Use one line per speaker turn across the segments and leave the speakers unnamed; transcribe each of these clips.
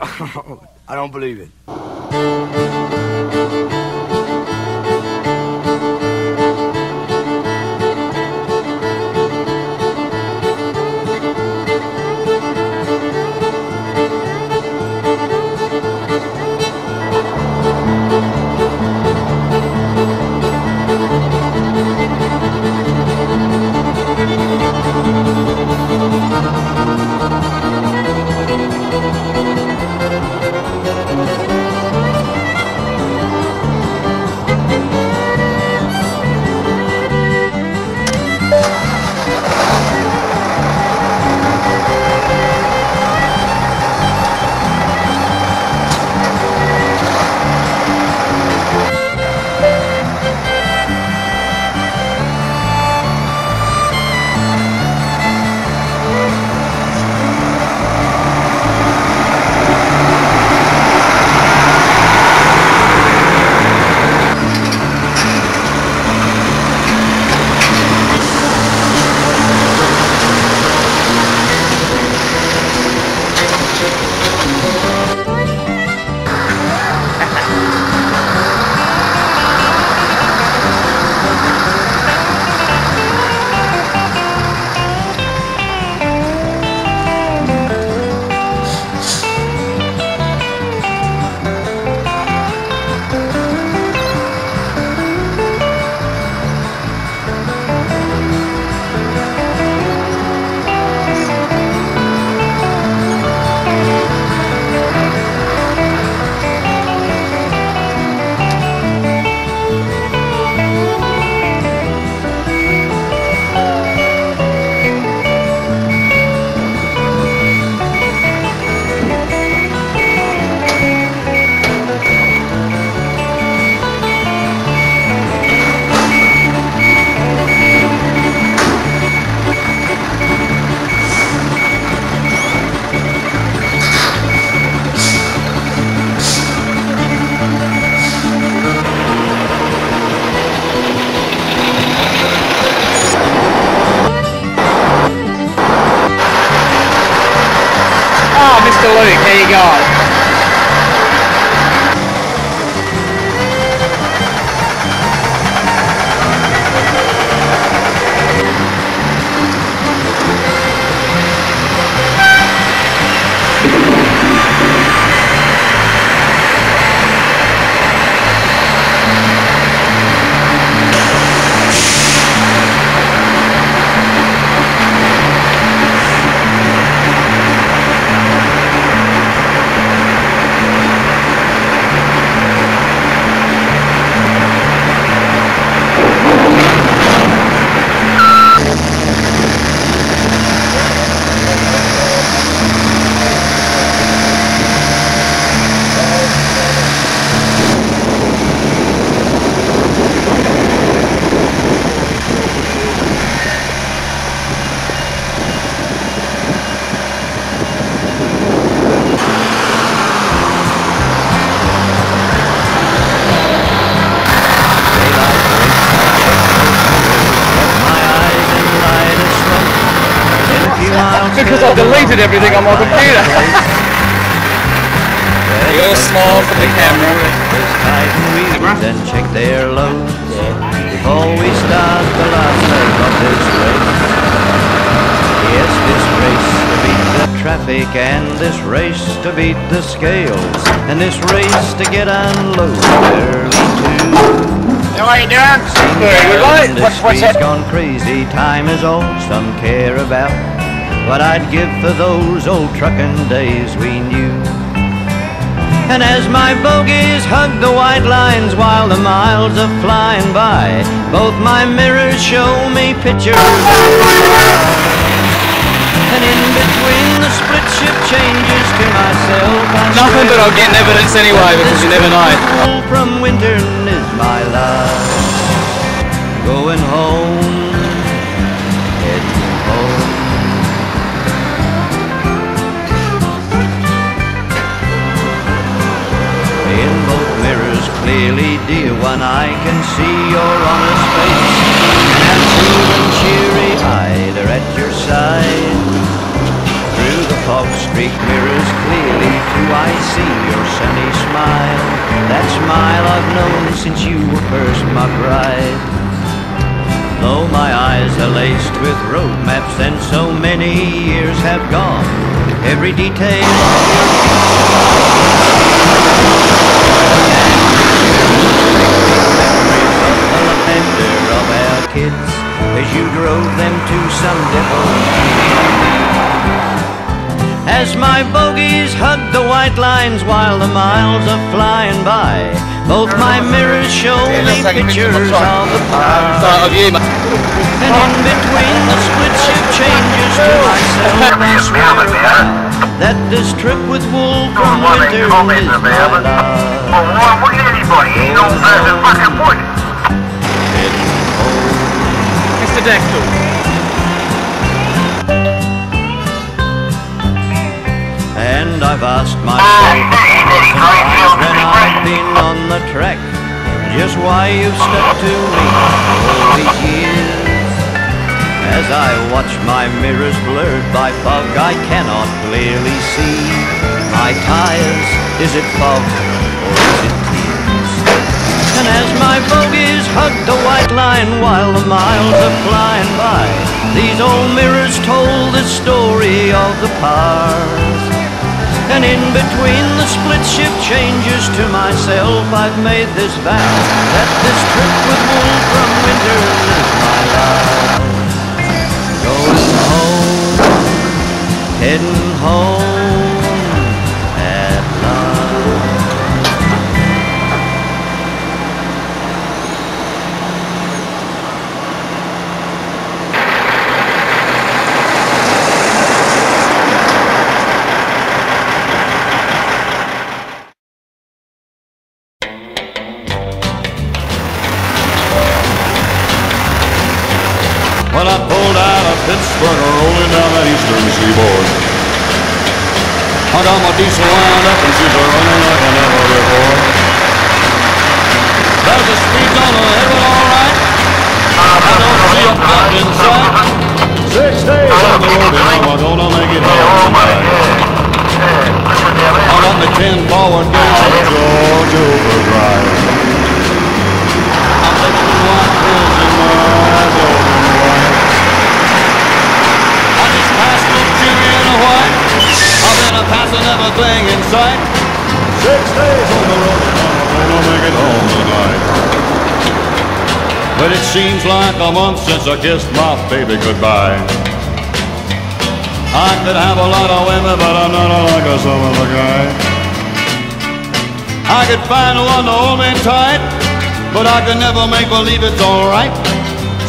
I don't believe it.
Because I've deleted everything on my computer. You're small for the camera.
Then check their loads before we start the last leg of this race. Yes, this race to beat the traffic and this race to beat the scales and this race to get unloaded early too.
How are you doing? Very good, mate.
This
What's, what's
street's
that?
gone crazy, time is all some care about. What I'd give for those old trucking days we knew. And as my bogies hug the white lines while the miles are flying by, both my mirrors show me pictures. And in between the split shift changes to myself, I
Nothing, but I'll get evidence anyway because you never know.
From winter is my love. Going home, clearly, dear one, I can see your honest face. And cool and cheery eyed are at your side. Through the fog-streaked mirrors clearly do I see your sunny smile. That smile I've known since you were first my bride. Though my eyes are laced with road maps and so many years have gone, every detail of your memories you drove them to some depot. As my bogies hug the white lines while the miles are flying by, both my mirrors show me pictures of the past. And in between the split shift changes to myself, I swear that this trip with Wolf from winter is my last.
Dexter.
And I've asked myself ah. a when I've been on the track just why you've stuck to me all these years. As I watch my mirrors blurred by fog, I cannot clearly see my tires. Is it fog as my bogies hug the white line while the miles are flying by, these old mirrors told the story of the past. And in between the split shift changes to myself, I've made this vow that this trip with Wolf from winter is my last. Going home, heading home
I got my diesel wound up and she's a running like I never before. There's a speed on the heaven, all right. I don't see a button in sight. Six days on the road and I'm gonna make it home tonight. I got my ten forward gears on Georgia passing everything in sight. Six days on the road and I'm gonna make it home tonight. But it seems like a month since I kissed my baby goodbye. I could have a lot of women, but I'm not like a some other guy. I could find one to hold me tight, but I could never make believe it's alright.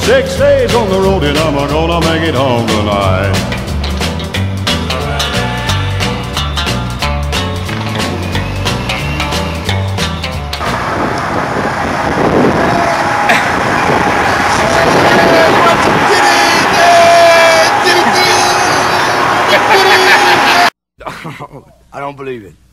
Six days on the road and I'm gonna make it home tonight.
Don't believe it.